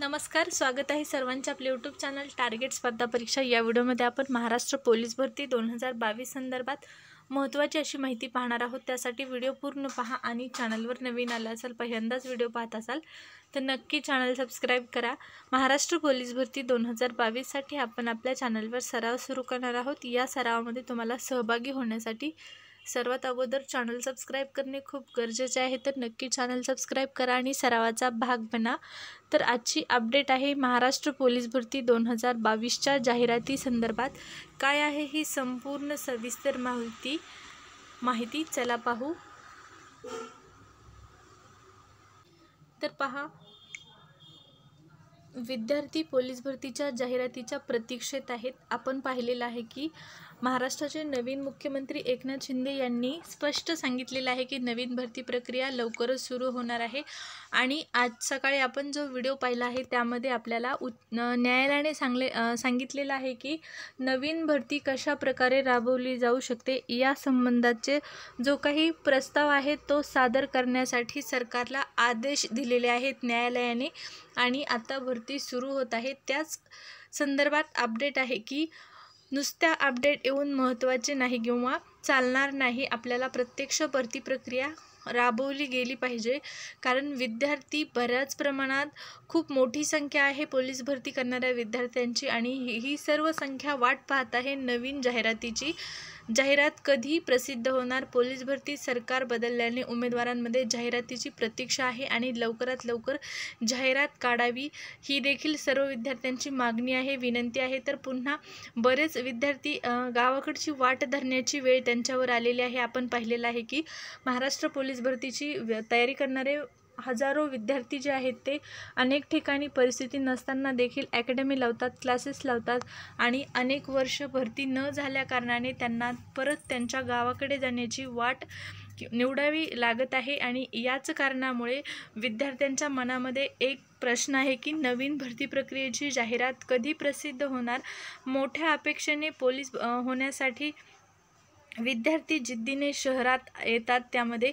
नमस्कार स्वागत आहे सर्वांच्या आपले यूट्यूब चॅनल टार्गेट स्पर्धा परीक्षा या व्हिडिओमध्ये आपण महाराष्ट्र पोलीस भरती दोन हजार बावीस संदर्भात महत्त्वाची अशी माहिती पाहणार आहोत. त्यासाठी व्हिडिओ पूर्ण पहा आणि चॅनलवर नवीन आला असाल पहिल्यांदाच व्हिडिओ पाहत असाल तर नक्की चॅनल सबस्क्राईब करा. महाराष्ट्र पोलीस भरती दोन हजार बावीससाठी आपण आपल्या चॅनलवर सराव सुरू करणार आहोत. या सरावामध्ये तुम्हाला सहभागी होण्यासाठी सर्वात अगोदर चॅनल सबस्क्राईब करणे खूप गरजेचे आहे. तर नक्की चॅनल सबस्क्राईब करा आणि सरावाचा भाग बना. तर आजची अपडेट आहे महाराष्ट्र पोलीस भरती दोन हजार बावीसच्या जाहिराती संदर्भात. काय आहे ही संपूर्ण सविस्तर माहिती? माहिती चला पाहू. तर पहा. विद्यार्थी पोलीस भरतीच्या जाहिरातीच्या प्रतीक्षेत आहेत. आपण पाहिलेलं आहे की महाराष्ट्राचे नवीन मुख्यमंत्री एकनाथ शिंदे यांनी स्पष्ट सांगितलेलं आहे की नवीन भरती प्रक्रिया लवकरच सुरू होणार आहे. आणि आज सकाळी आपण जो व्हिडिओ पाहिला आहे त्यामध्ये आपल्याला उ न्यायालयाने सांगले सांगितलेलं आहे की नवीन भरती कशा प्रकारे राबवली जाऊ शकते या संबंधाचे जो काही प्रस्ताव आहे तो सादर करण्यासाठी सरकारला आदेश दिलेले आहेत न्यायालयाने. आणि आता भरती सुरू होत आहे. त्याच संदर्भात अपडेट आहे की नुसत्या अपडेट येऊन महत्त्वाचे नाही किंवा चालणार नाही आपल्याला प्रत्यक्ष भरती प्रक्रिया राबवली गेली पाहिजे. कारण विद्यार्थी बऱ्याच प्रमाणात खूप मोठी संख्या आहे पोलीस भरती करणाऱ्या विद्यार्थ्यांची आणि ही ही सर्व संख्या वाट पाहत आहे नवीन जाहिरातीची. जाहिरात कधी प्रसिद्ध होणार? पोलीस भरती सरकार बदलल्याने उमेदवारांमध्ये जाहिरातीची प्रतीक्षा आहे आणि लवकरात लवकर जाहिरात काढावी ही देखील सर्व विद्यार्थ्यांची मागणी आहे विनंती आहे. तर पुन्हा बरेच विद्यार्थी गावाकडची वाट धरण्याची वेळ त्यांच्यावर आलेली आहे. आपण पाहिलेलं आहे की महाराष्ट्र पोलीस भरतीची तयारी करणारे हजारो विद्यार्थी जे आहेत ते अनेक ठिकाणी परिस्थिती नसताना देखील अकॅडमी लावतात क्लासेस लावतात आणि अनेक वर्ष भरती न झाल्याकारणाने त्यांना परत त्यांच्या गावाकडे जाण्याची वाट निवडावी लागत आहे आणि याच कारणामुळे विद्यार्थ्यांच्या मनामध्ये एक प्रश्न आहे की नवीन भरती प्रक्रियेची जाहिरात कधी प्रसिद्ध होणार? मोठ्या अपेक्षेने पोलीस होण्यासाठी विद्यार्थी जिद्दीने शहरात येतात त्यामध्ये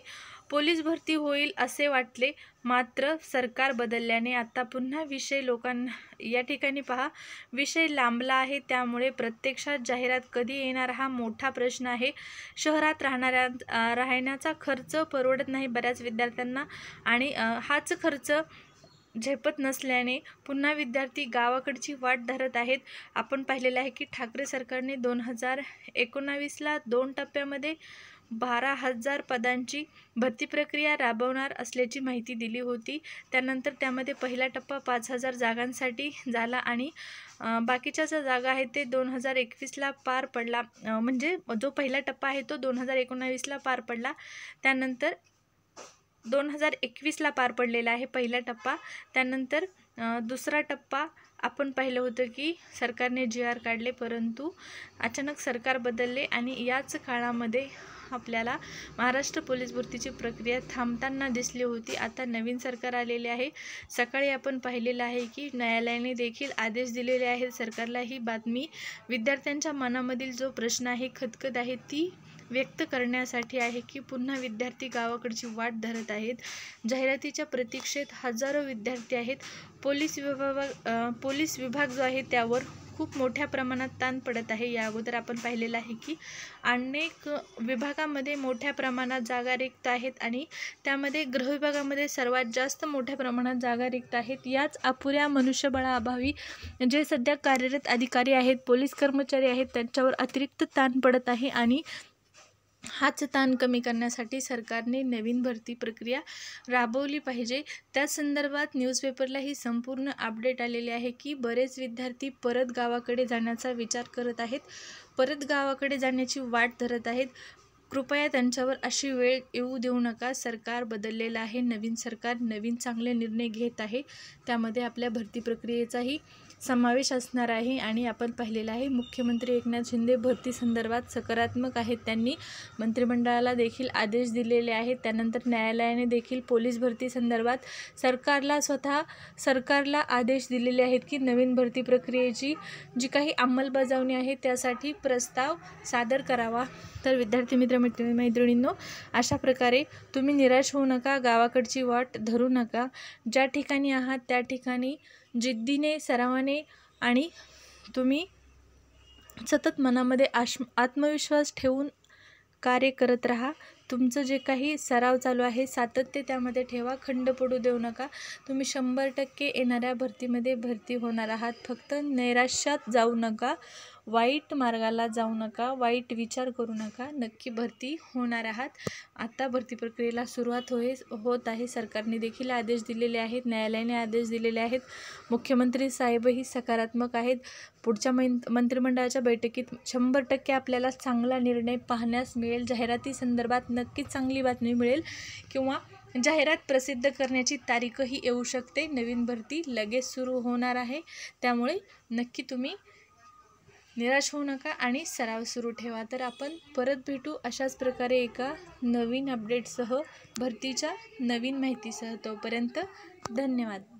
पोलीस भरती होईल असे वाटले. मात्र सरकार बदलल्याने आता पुन्हा विषय लोकांना या ठिकाणी पहा. विषय लांबला आहे त्यामुळे प्रत्यक्षात जाहिरात कधी येणार हा मोठा प्रश्न आहे. शहरात राहणाऱ्या राहण्याचा खर्च परवडत नाही बऱ्याच विद्यार्थ्यांना आणि हाच खर्च झेपत नसल्याने पुन्हा विद्यार्थी गावाकडची वाट धरत आहेत. आपण पाहिलेलं आहे की ठाकरे सरकारने दोन हजार एकोणावीसला दोन टप्प्यामध्ये बारा हजार पदांची भरती प्रक्रिया राबवणार असल्याची माहिती दिली होती. त्यानंतर त्यामध्ये पहिला टप्पा पाच हजार जागांसाठी झाला आणि बाकीच्या ज्या जागा आहेत ते दोन हजार एकवीसला पार पडला. म्हणजे जो पहिला टप्पा आहे तो दोन हजार एकोणावीसला पार पडला. त्यानंतर दोन हजार एकवीसला पार पडलेला आहे पहिला टप्पा. त्यानंतर दुसरा टप्पा आपण पाहिलं होतं की सरकारने जी आर काढले परंतु अचानक सरकार बदलले आणि याच काळामध्ये आपल्याला महाराष्ट्र पोलीस भरतीची प्रक्रिया थांबताना दिसली होती. आता नवीन सरकार आलेले आहे. सकाळी आपण पाहिलेलं आहे की न्यायालयाने देखील आदेश दिलेले आहेत. सरकारला ही बातमी विद्यार्थ्यांच्या मनामधील जो प्रश्न आहे खदखद आहे ती व्यक्त करण्यासाठी आहे की पुन्हा विद्यार्थी गावाकडची वाट धरत आहेत. जाहिरातीच्या प्रतीक्षेत हजारो विद्यार्थी आहेत. पोलीस विभाग पोलीस विभाग जो आहे त्यावर खूप मोठ्या प्रमाणात ताण पडत आहे. या अगोदर आपण पाहिलेलं आहे की अनेक विभागामध्ये मोठ्या प्रमाणात जागा रिक्त आहेत आणि त्यामध्ये गृहविभागामध्ये सर्वात जास्त मोठ्या प्रमाणात जागा रिक्त आहेत. याच अपुऱ्या मनुष्यबळाअभावी जे सध्या कार्यरत अधिकारी आहेत पोलीस कर्मचारी आहेत त्यांच्यावर अतिरिक्त ताण पडत आहे आणि हाच ताण कमी करण्यासाठी सरकारने नवीन भरती प्रक्रिया राबवली पाहिजे. त्या संदर्भात न्यूजपेपरला ही संपूर्ण अपडेट आलेली आहे की बरेच विद्यार्थी परत गावाकडे जाण्याचा विचार करत आहेत. परत गावाकडे जाण्याची वाट धरत आहेत. कृपया त्यांच्यावर अशी वेळ येऊ देऊ नका. सरकार बदललेलं आहे. नवीन सरकार नवीन चांगले निर्णय घेत आहे. त्यामध्ये आपल्या भरती प्रक्रियेचाही समावेश असणार आहे आणि आपण पाहिलेलं आहे मुख्यमंत्री एकनाथ शिंदे भरती संदर्भात सकारात्मक आहेत त्यांनी. मंत्रिमंडळाला देखील आदेश दिलेले आहेत. त्यानंतर न्यायालयाने देखील पोलीस भरती संदर्भात सरकारला स्वतः सरकारला आदेश दिलेले आहेत की नवीन भरती प्रक्रियेची जी काही अंमलबजावणी आहे त्यासाठी प्रस्ताव सादर करावा. तर विद्यार्थी मित्र मित्र मैत्रिणींनो अशा प्रकारे तुम्ही निराश होऊ नका गावाकडची वाट धरू नका. ज्या ठिकाणी आहात त्या ठिकाणी जिद्दीने सरावाने आणि तुम्ही सतत मनामध्ये आश आत्मविश्वास ठेवून कार्य करत राहा. तुमचं जे काही सराव चालू आहे सातत्य त्यामध्ये ठेवा. खंड पडू देऊ नका. तुम्ही शंभर टक्के येणाऱ्या भरतीमध्ये भरती होणार आहात. फक्त नैराश्यात जाऊ नका. वाईट मार्गाला जाऊ नका वाईट विचार करू नका. नक्की भरती होणार आहात. आता भरती प्रक्रियेला सुरुवात होय होत आहे. सरकारने देखील आदेश दिलेले आहेत. न्यायालयाने आदेश दिलेले आहेत. मुख्यमंत्री साहेबही सकारात्मक आहेत. पुढच्या मै मंत्रिमंडळाच्या बैठकीत शंभर टक्के आपल्याला चांगला निर्णय पाहण्यास मिळेल. जाहिराती संदर्भात नक्कीच चांगली बातमी मिळेल किंवा जाहिरात प्रसिद्ध करण्याची तारीखही येऊ शकते. नवीन भरती लगेच सुरू होणार आहे. त्यामुळे नक्की तुम्ही निराश होऊ नका आणि सराव सुरू ठेवा. तर आपण परत भेटू अशाच प्रकारे एका नवीन अपडेटसह भरतीच्या नवीन माहितीसह. तोपर्यंत धन्यवाद.